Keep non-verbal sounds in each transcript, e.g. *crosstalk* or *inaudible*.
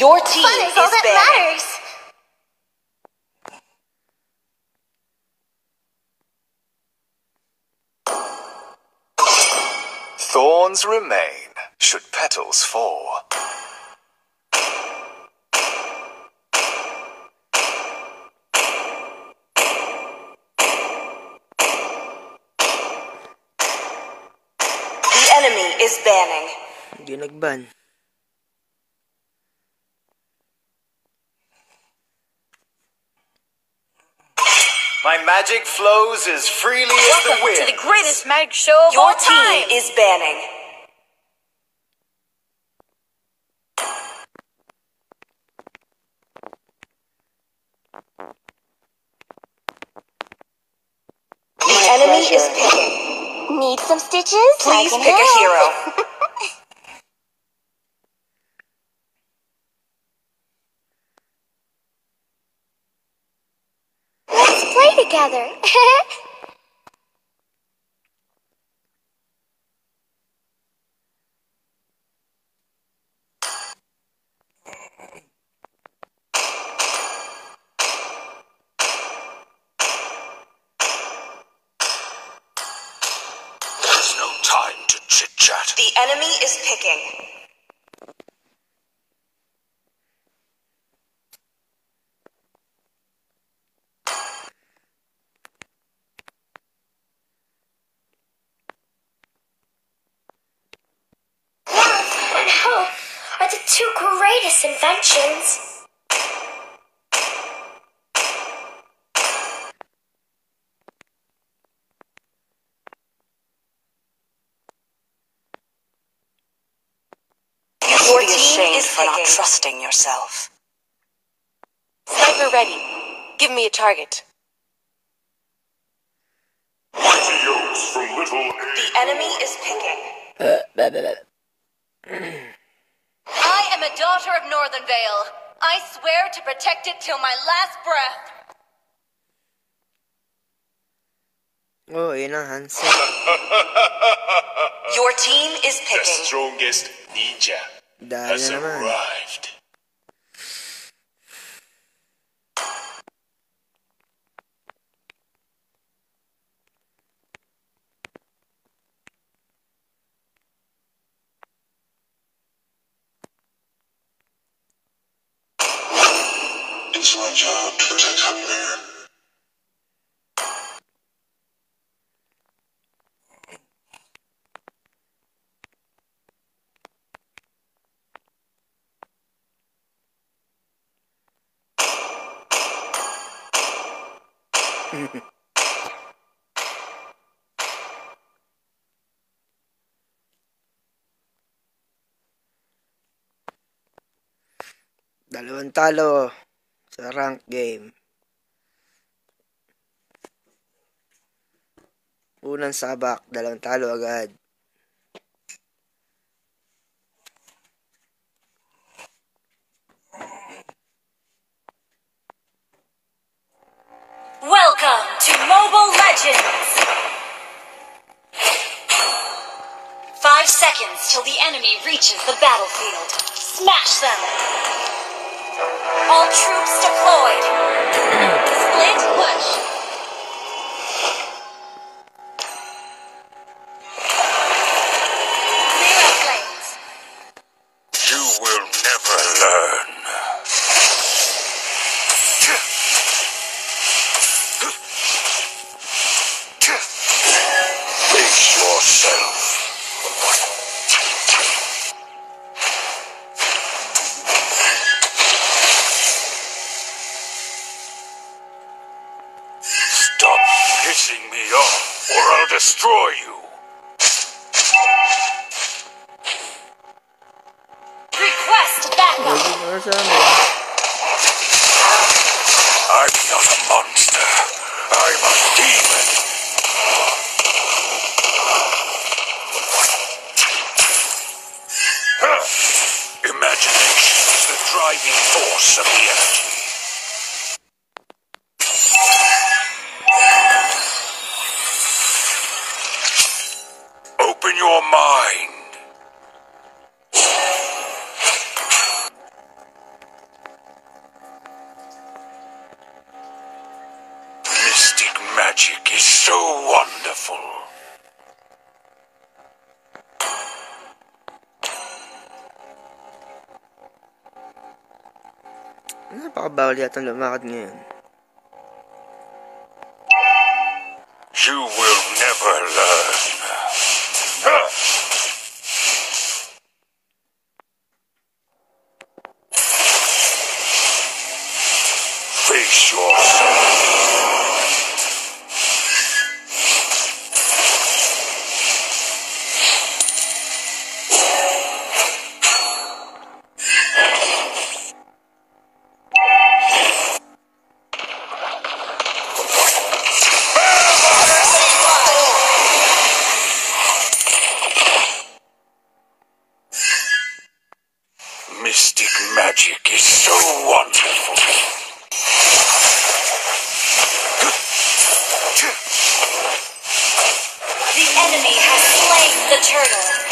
Your team Fun is all that banning. matters. Thorns remain, should petals fall. The enemy is banning. Hindi nagban. My magic flows as freely as the Welcome wind. to the greatest magic show of Your all team time. is banning. The enemy is picking. Need some stitches? Please I can pick a hero. *laughs* Let's play together. There's no time to chit chat. The enemy is picking. Love and hope are the two greatest inventions. You Your should be ashamed for not trusting yourself. Sniper ready. Give me a target. Mighty oaks from little The enemy is picking. I am a daughter of Northern Vale. I swear to protect it till my last breath. Oh, yun ang Hansen. *laughs* Your team is picking. The strongest ninja Dahil has arrived. Dalawang talo sa rank game. Unang sabak, dalawang talo agad. Me off, or I'll destroy you. Request backup! I'm not a monster. I'm a demon. Imagination is the driving force of the energy. Napakabawal yata lumakad ngayon. turtle.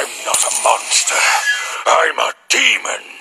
I'm not a monster. I'm a demon.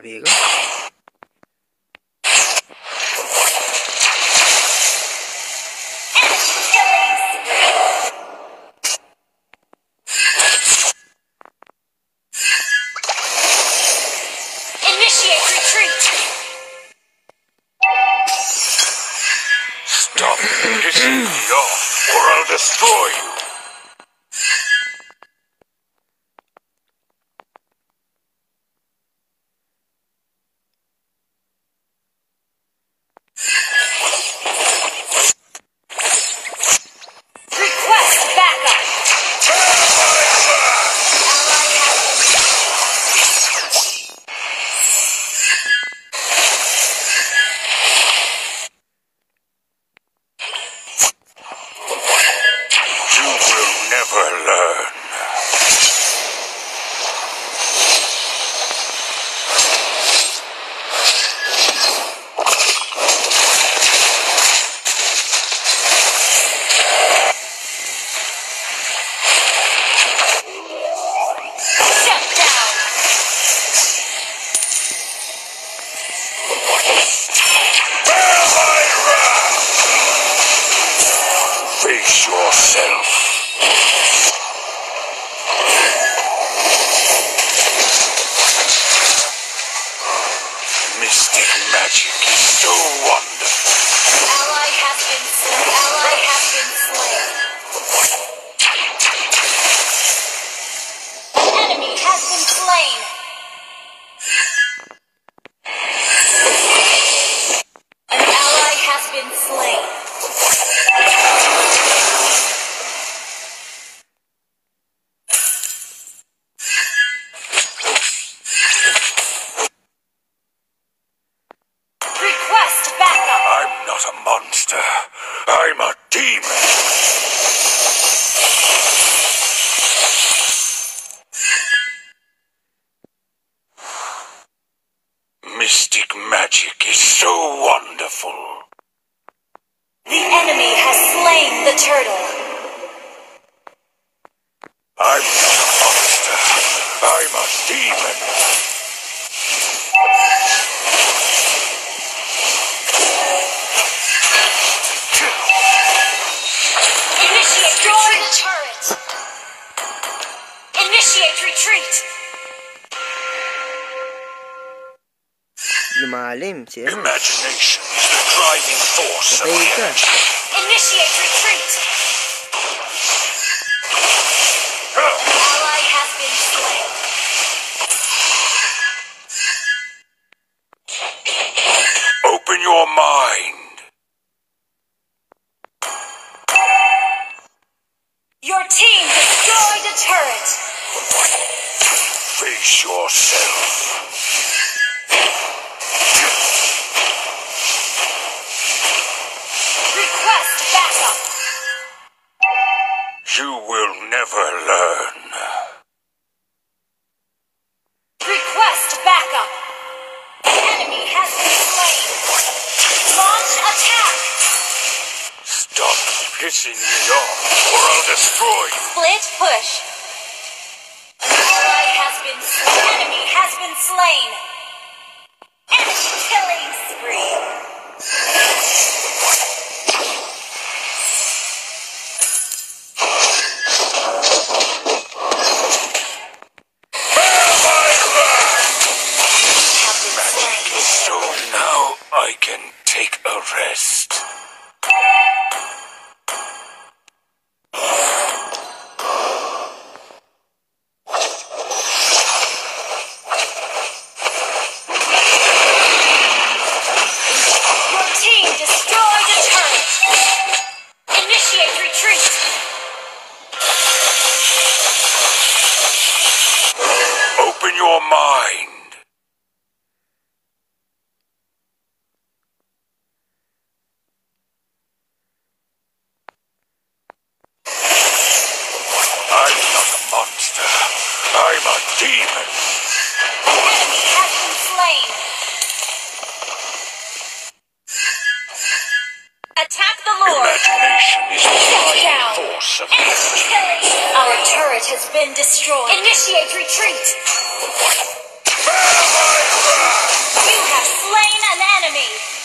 viejo. Determination is the driving force of the. Initiate retreat! slain. Enemy Has been slain. Attack the Lord. Imagination is the force of Our turret has been destroyed. Initiate retreat. You have slain an enemy.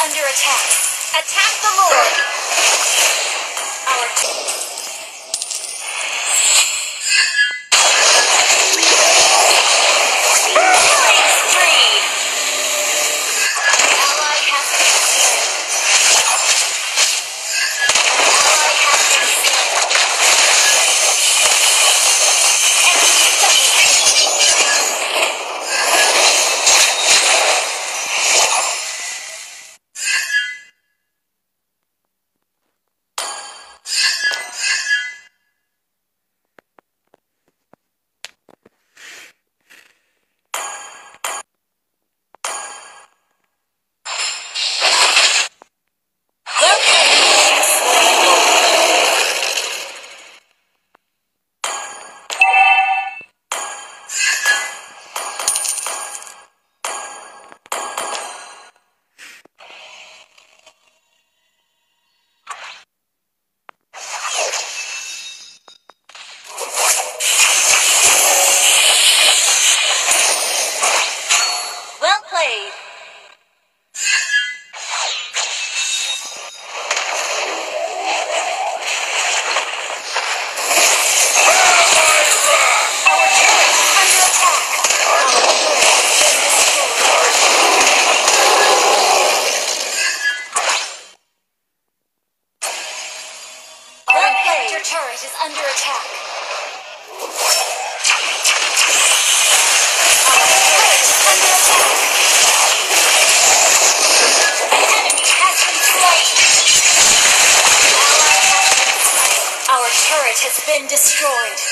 Under attack. Attack the Lord. Our has been destroyed.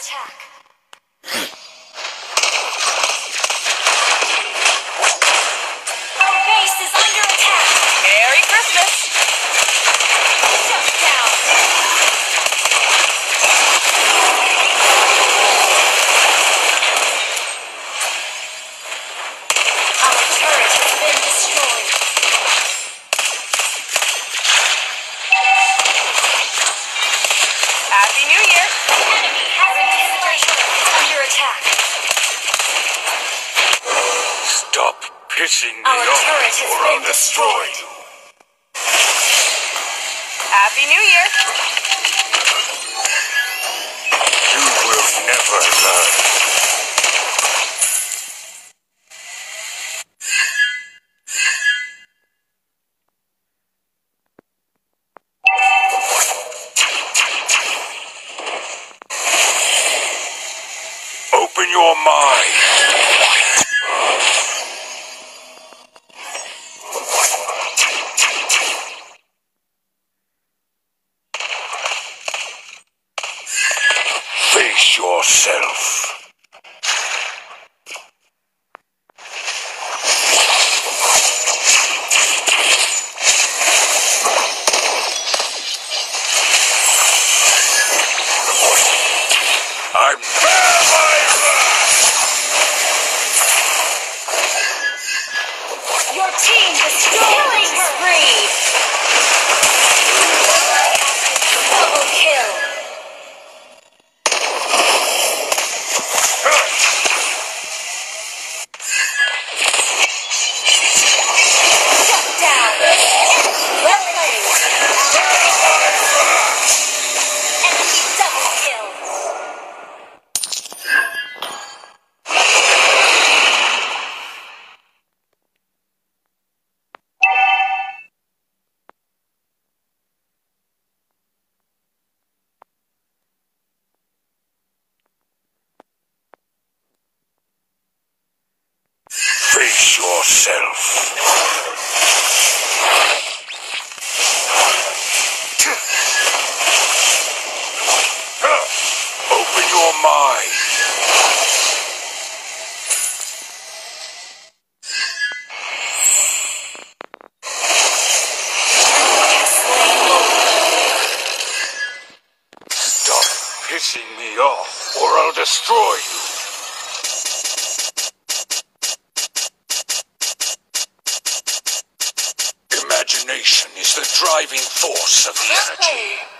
attack. Our base is under attack. Merry Christmas! reaching beyond or are destroyed. off, or I'll destroy you. Imagination is the driving force of energy.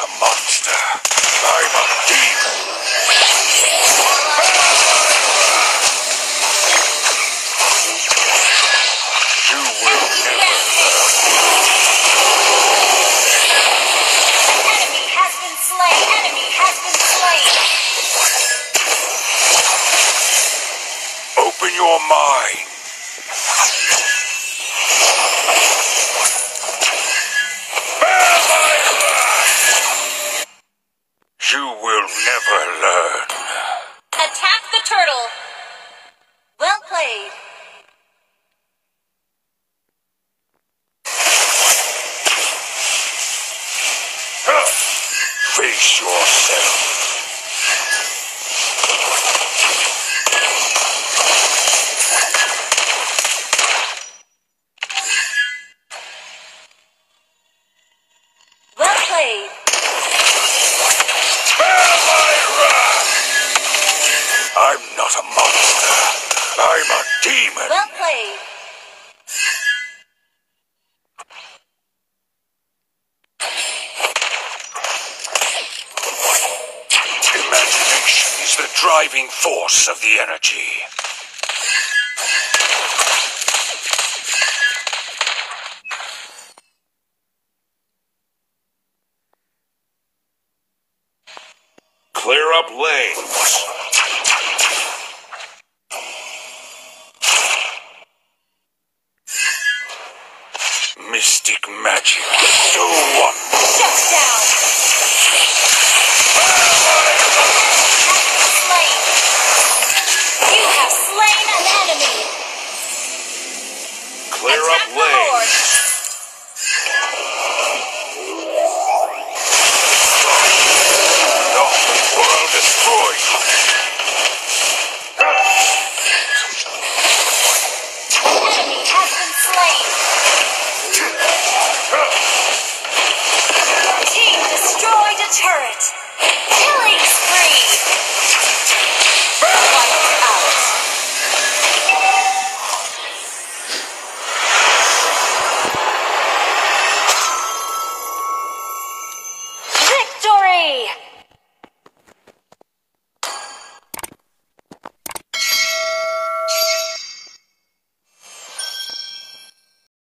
not a monster. I'm a demon. You will never. Enemy has been slain. Enemy has been slain. Open your mind. Of the energy.